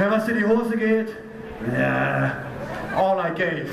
Wenn was in die Hose geht, yeah, all I gave.